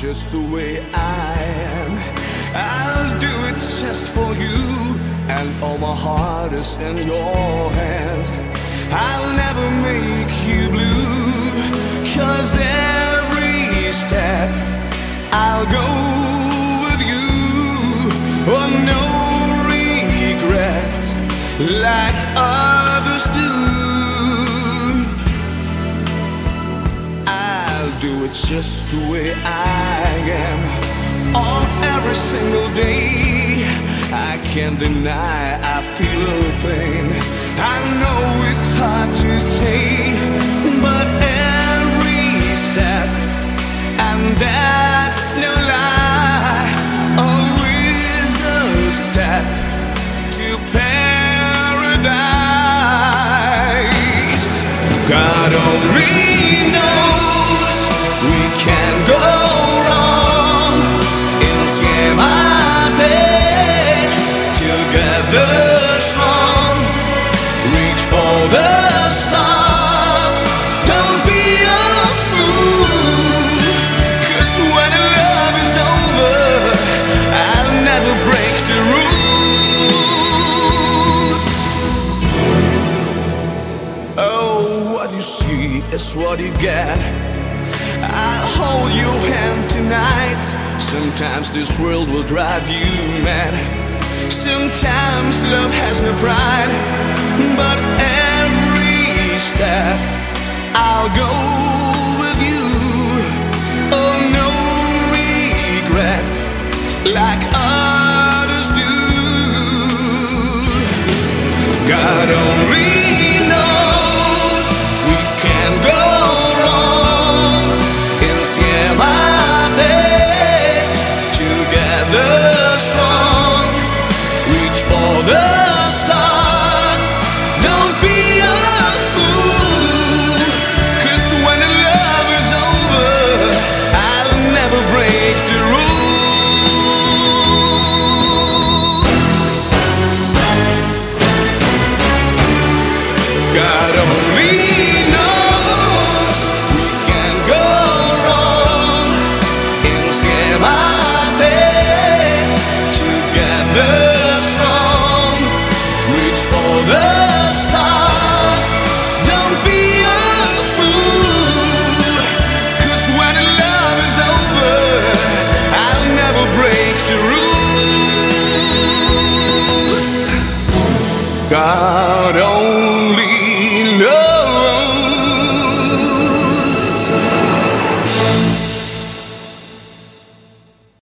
just the way I am. I'll do it just for you, and all my heart is in your hands. I'll never make you blue, cause every step I'll go with you. Oh, no regrets like others do. Do it just the way I am on every single day. I can't deny I feel a pain. I know it's hard to say, but every step, and that's no lie, always a step to paradise. God only knows what you see is what you get. I'll hold your hand tonight. Sometimes this world will drive you mad. Sometimes love has no pride. But every step I'll go with you. Oh, no regrets like others do. God only God